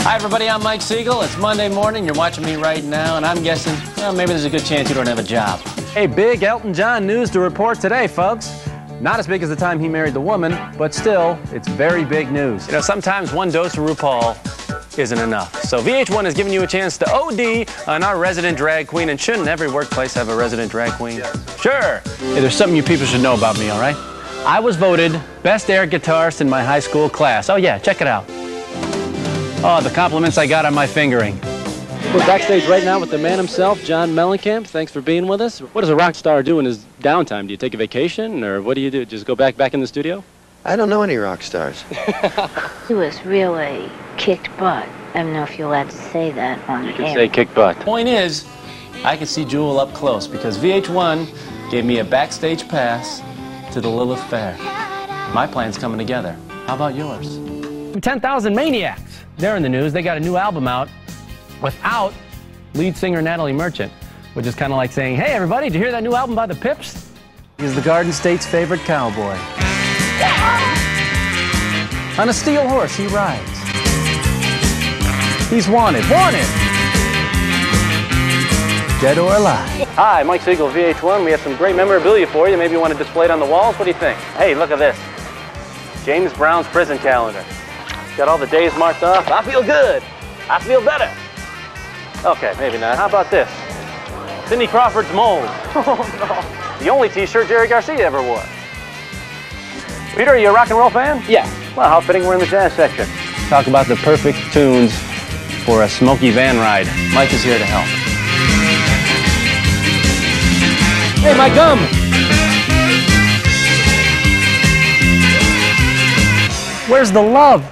Hi, everybody. I'm Mike Siegel. It's Monday morning. You're watching me right now, and I'm guessing, well, maybe there's a good chance you don't have a job. Hey, big Elton John news to report today, folks. Not as big as the time he married the woman, but still, it's very big news. You know, sometimes one dose of RuPaul isn't enough. So VH1 has given you a chance to OD on our resident drag queen, and shouldn't every workplace have a resident drag queen? Sure. Hey, there's something you people should know about me, all right? I was voted best air guitarist in my high school class. Oh yeah, check it out. Oh, the compliments I got on my fingering. We're backstage right now with the man himself, John Mellencamp. Thanks for being with us. What does a rock star do in his downtime? Do you take a vacation, or what do you do? Just go back back in the studio? I don't know any rock stars. He was really kicked butt. I don't know if you're allowed to say that on You can air. say kick butt. Point is, I can see Jewel up close because VH1 gave me a backstage pass to the Lilith Fair. My plan's coming together. How about yours? 10,000 Maniacs. They're in the news. They got a new album out without lead singer Natalie Merchant, which is kind of like saying, hey, everybody, did you hear that new album by the Pips? He's the Garden State's favorite cowboy. On a steel horse, he rides. He's wanted, wanted! Dead or alive. Hi, Mike Siegel, VH1. We have some great memorabilia for you. Maybe you want to display it on the walls. What do you think? Hey, look at this. James Brown's prison calendar. Got all the days marked off. I feel good. I feel better. Okay, maybe not. How about this? Cindy Crawford's mold. Oh, no. The only t-shirt Jerry Garcia ever wore. Peter, are you a rock and roll fan? Yeah. Well, how fitting we're in the jazz section. Talk about the perfect tunes for a smoky van ride. Mike is here to help. Hey, my gum! Where's the love?